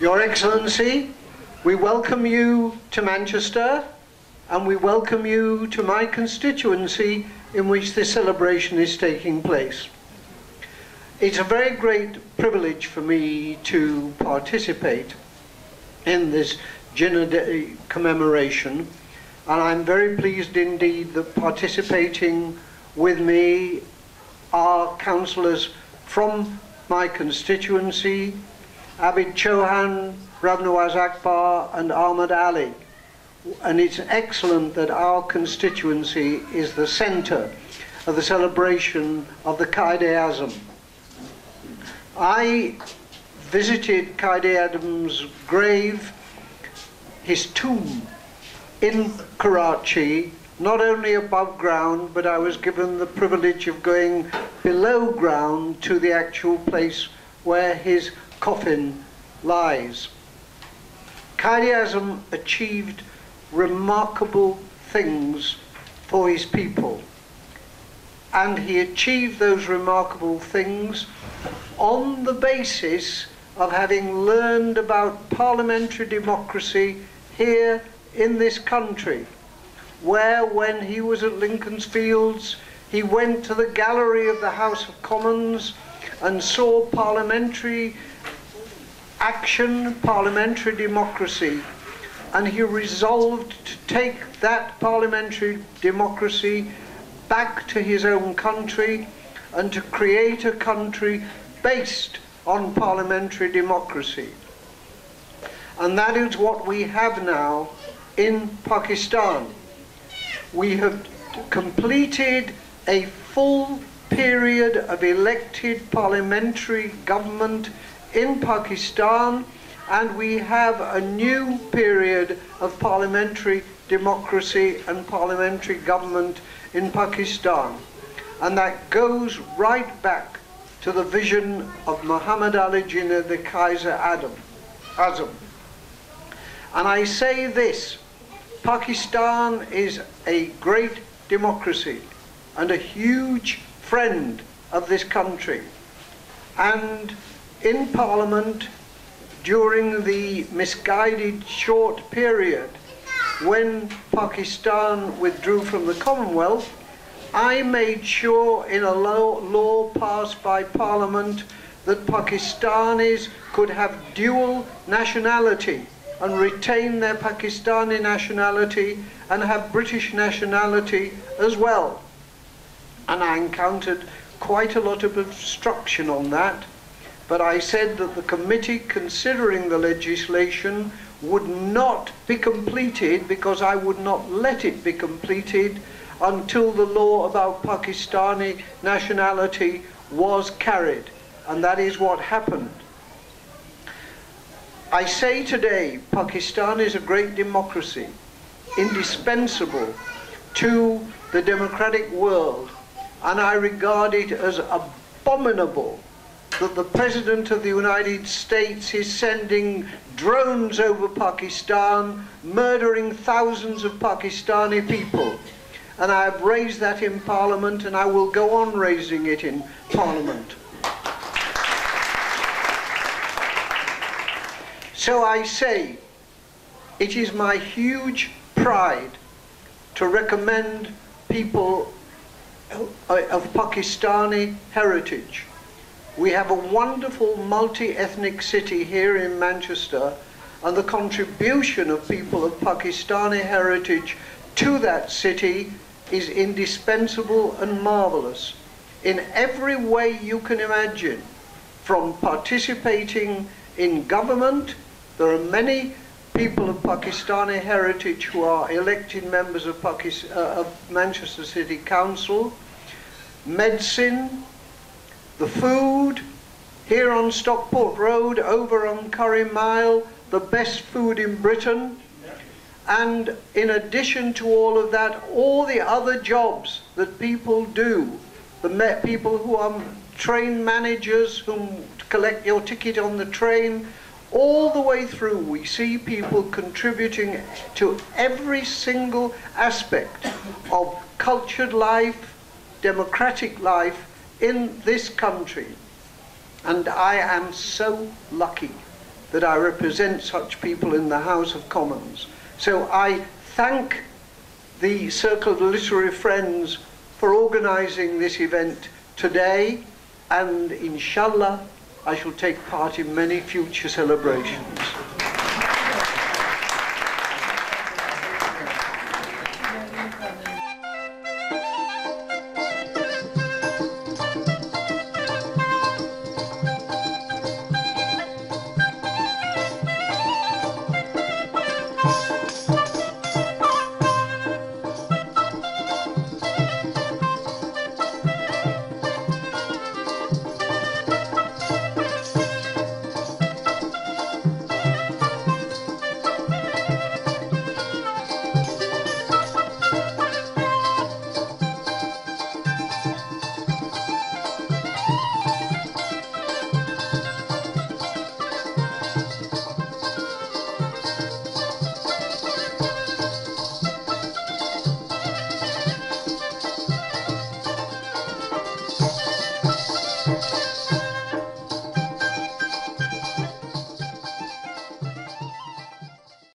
Your Excellency, we welcome you to Manchester and we welcome you to my constituency in which this celebration is taking place. It's a very great privilege for me to participate in this Jinnah Day commemoration and I'm very pleased indeed that participating with me are councillors from my constituency, Abid Chauhan, Rabnawaz Akbar and Ahmad Ali. And it's excellent that our constituency is the centre of the celebration of the Quaid-e-Azam. I visited Quaid-e-Azam's grave, his tomb, in Karachi, not only above ground, but I was given the privilege of going below ground to the actual place where his coffin lies. Quaid achieved remarkable things for his people. And he achieved those remarkable things on the basis of having learned about parliamentary democracy here in this country, where when he was at Lincoln's Fields, he went to the gallery of the House of Commons and saw parliamentary action, parliamentary democracy, and he resolved to take that parliamentary democracy back to his own country and to create a country based on parliamentary democracy. And that is what we have now in Pakistan. We have completed a full period of elected parliamentary government in Pakistan and we have a new period of parliamentary democracy and parliamentary government in Pakistan. And that goes right back to the vision of Muhammad Ali Jinnah, the Quaid-e-Azam, Azam. And I say this, Pakistan is a great democracy and a huge friend of this country. And in Parliament, during the misguided short period when Pakistan withdrew from the Commonwealth, I made sure in a law, law passed by Parliament that Pakistanis could have dual nationality and retain their Pakistani nationality and have British nationality as well. And I encountered quite a lot of obstruction on that but I said that the committee considering the legislation would not be completed because I would not let it be completed until the law about Pakistani nationality was carried. And that is what happened. I say today, Pakistan is a great democracy, indispensable to the democratic world, and I regard it as abominable that the President of the United States is sending drones over Pakistan, murdering thousands of Pakistani people. And I have raised that in Parliament and I will go on raising it in Parliament. So I say, it is my huge pride to recommend people of Pakistani heritage we have a wonderful multi-ethnic city here in Manchester and the contribution of people of Pakistani heritage to that city is indispensable and marvellous. In every way you can imagine from participating in government there are many people of Pakistani heritage who are elected members of, Pakistan, uh, of Manchester City Council medicine the food, here on Stockport Road, over on Curry Mile, the best food in Britain. And in addition to all of that, all the other jobs that people do, the people who are train managers who collect your ticket on the train, all the way through we see people contributing to every single aspect of cultured life, democratic life in this country. And I am so lucky that I represent such people in the House of Commons. So I thank the Circle of Literary Friends for organising this event today and inshallah I shall take part in many future celebrations.